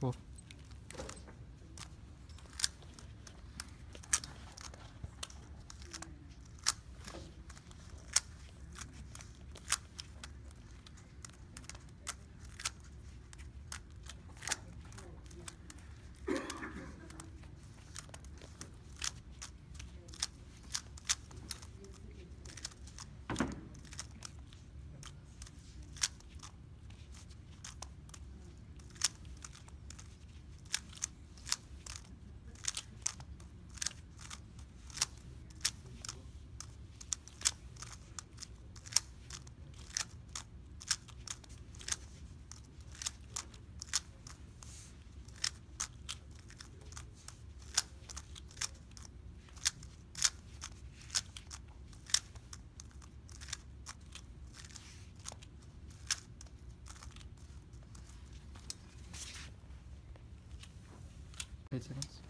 Tuhaf. seconds.